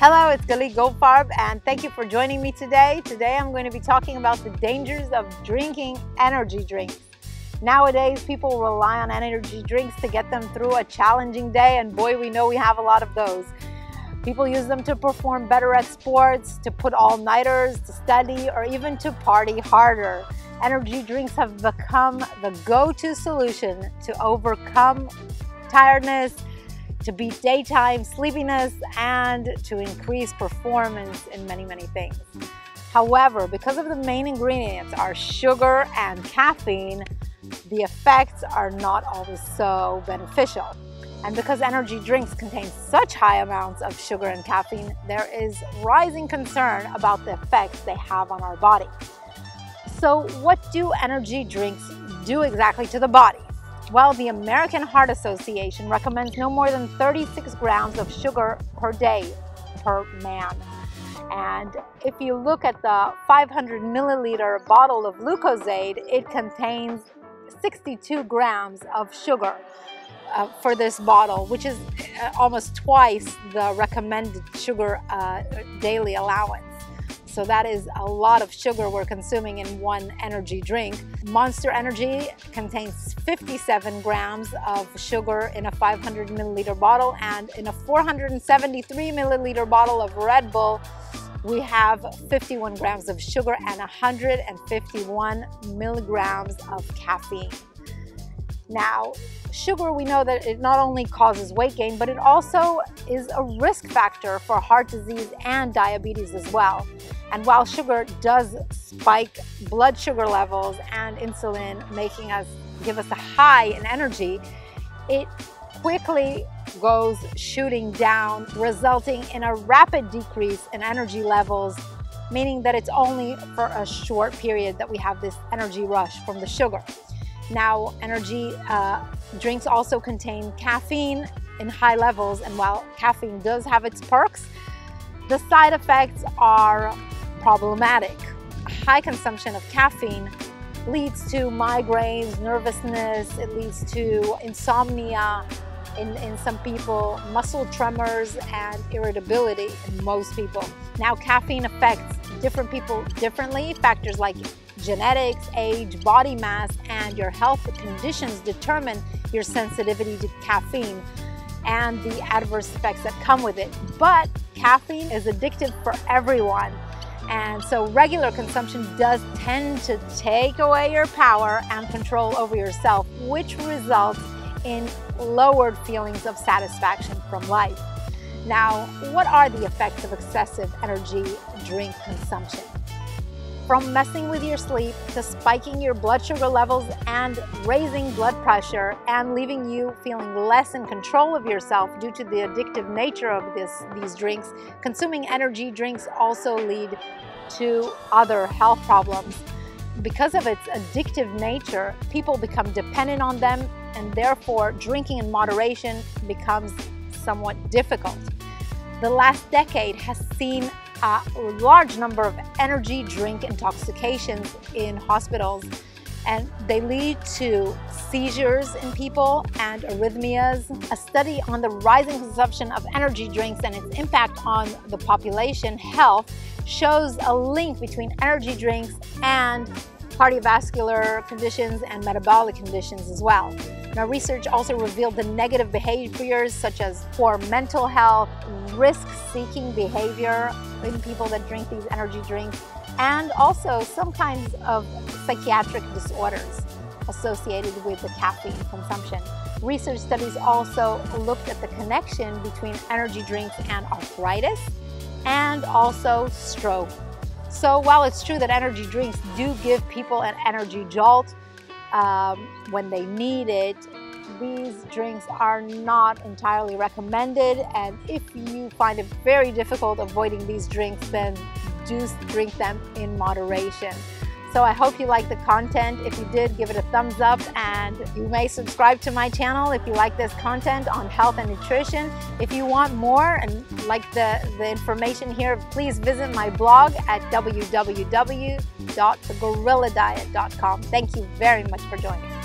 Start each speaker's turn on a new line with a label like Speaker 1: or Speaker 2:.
Speaker 1: Hello, it's Galit Goldfarb and thank you for joining me today. Today I'm going to be talking about the dangers of drinking energy drinks. Nowadays, people rely on energy drinks to get them through a challenging day and boy, we know we have a lot of those. People use them to perform better at sports, to put all-nighters, to study, or even to party harder. Energy drinks have become the go-to solution to overcome tiredness, to beat daytime sleepiness and to increase performance in many, many things. However, because of the main ingredients are sugar and caffeine, the effects are not always so beneficial. And because energy drinks contain such high amounts of sugar and caffeine, there is rising concern about the effects they have on our body. So what do energy drinks do exactly to the body? Well, the American Heart Association recommends no more than 36 grams of sugar per day per man. And if you look at the 500 milliliter bottle of Lucozade, it contains 62 grams of sugar uh, for this bottle, which is uh, almost twice the recommended sugar uh, daily allowance. So that is a lot of sugar we're consuming in one energy drink. Monster Energy contains 57 grams of sugar in a 500 milliliter bottle and in a 473 milliliter bottle of Red Bull, we have 51 grams of sugar and 151 milligrams of caffeine. Now, sugar, we know that it not only causes weight gain, but it also is a risk factor for heart disease and diabetes as well. And while sugar does spike blood sugar levels and insulin, making us give us a high in energy, it quickly goes shooting down, resulting in a rapid decrease in energy levels, meaning that it's only for a short period that we have this energy rush from the sugar. Now, energy uh, drinks also contain caffeine in high levels, and while caffeine does have its perks, the side effects are problematic. High consumption of caffeine leads to migraines, nervousness, it leads to insomnia in, in some people, muscle tremors, and irritability in most people. Now, caffeine affects different people differently. Factors like genetics, age, body mass, and your health conditions determine your sensitivity to caffeine and the adverse effects that come with it. But caffeine is addictive for everyone. And so regular consumption does tend to take away your power and control over yourself, which results in lowered feelings of satisfaction from life. Now, what are the effects of excessive energy drink consumption? From messing with your sleep to spiking your blood sugar levels and raising blood pressure and leaving you feeling less in control of yourself due to the addictive nature of this, these drinks. Consuming energy drinks also lead to other health problems. Because of its addictive nature, people become dependent on them and therefore drinking in moderation becomes somewhat difficult. The last decade has seen a large number of energy drink intoxications in hospitals and they lead to seizures in people and arrhythmias. A study on the rising consumption of energy drinks and its impact on the population health shows a link between energy drinks and cardiovascular conditions and metabolic conditions as well. Now, research also revealed the negative behaviors such as poor mental health, risk-seeking behavior in people that drink these energy drinks, and also some kinds of psychiatric disorders associated with the caffeine consumption. Research studies also looked at the connection between energy drinks and arthritis and also stroke. So while it's true that energy drinks do give people an energy jolt um, when they need it, these drinks are not entirely recommended and if you find it very difficult avoiding these drinks then do drink them in moderation. So I hope you like the content. If you did, give it a thumbs up and you may subscribe to my channel if you like this content on health and nutrition. If you want more and like the, the information here, please visit my blog at www.theguerrilladiet.com. Thank you very much for joining.